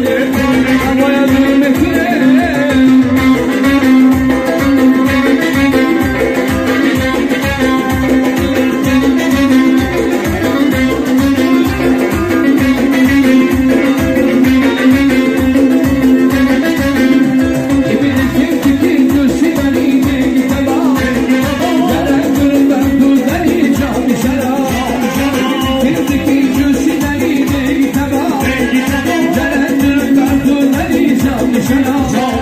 mulher Krishna